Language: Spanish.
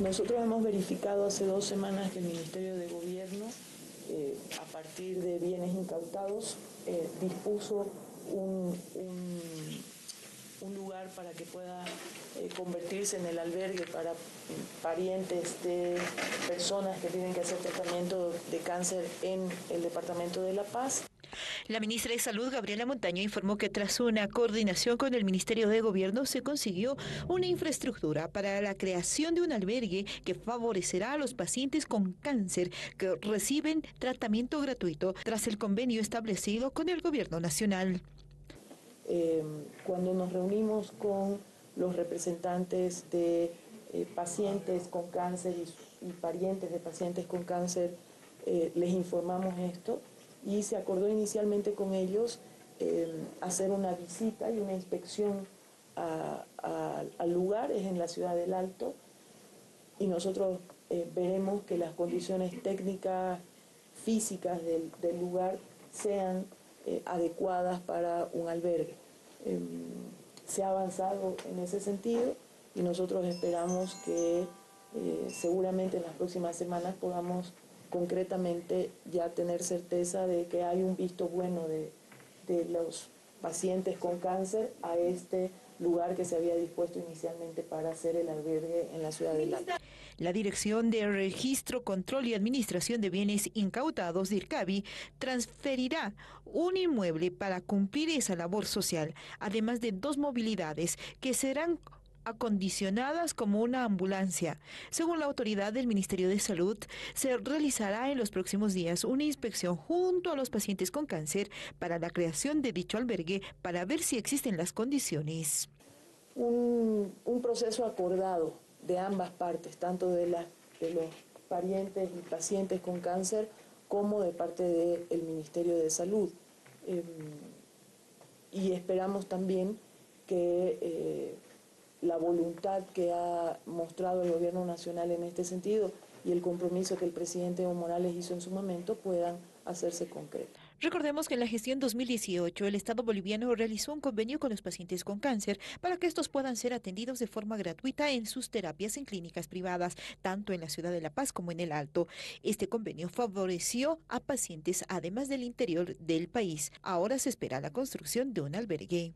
Nosotros hemos verificado hace dos semanas que el Ministerio de Gobierno, eh, a partir de bienes incautados, eh, dispuso un, lugar para que pueda eh, convertirse en el albergue para parientes de personas que tienen que hacer tratamiento de cáncer en el Departamento de La Paz. La ministra de Salud, Gabriela Montaño, informó que tras una coordinación con el Ministerio de Gobierno se consiguió una infraestructura para la creación de un albergue que favorecerá a los pacientes con cáncer que reciben tratamiento gratuito tras el convenio establecido con el Gobierno Nacional. Eh, cuando nos reunimos con los representantes de eh, pacientes con cáncer y, parientes de pacientes con cáncer, eh, les informamos esto y se acordó inicialmente con ellos eh, hacer una visita y una inspección al lugar, es en la ciudad del Alto, y nosotros eh, veremos que las condiciones técnicas, físicas del, lugar sean eh, adecuadas para un albergue. Em, se ha avanzado en ese sentido y nosotros esperamos que seguramente en las próximas semanas podamos concretamente ya tener certeza de que hay un visto bueno de, los pacientes con cáncer a este lugar que se había dispuesto inicialmente para hacer el albergue en la ciudad de La La Dirección de Registro, Control y Administración de Bienes Incautados, DIRCABI, transferirá un inmueble para cumplir esa labor social, además de dos movilidades que serán acondicionadas como una ambulancia. Según la autoridad del Ministerio de Salud, se realizará en los próximos días una inspección junto a los pacientes con cáncer para la creación de dicho albergue para ver si existen las condiciones. Un, proceso acordado de ambas partes, tanto de, los parientes y pacientes con cáncer como de parte del Ministerio de Salud. Em, y esperamos también que eh, la voluntad que ha mostrado el gobierno nacional en este sentido y el compromiso que el presidente Evo Morales hizo en su momento puedan hacerse concretos. Recordemos que en la gestión 2018 el Estado boliviano realizó un convenio con los pacientes con cáncer para que estos puedan ser atendidos de forma gratuita en sus terapias en clínicas privadas, tanto en la ciudad de La Paz como en el Alto. Este convenio favoreció a pacientes además del interior del país. Ahora se espera la construcción de un albergue.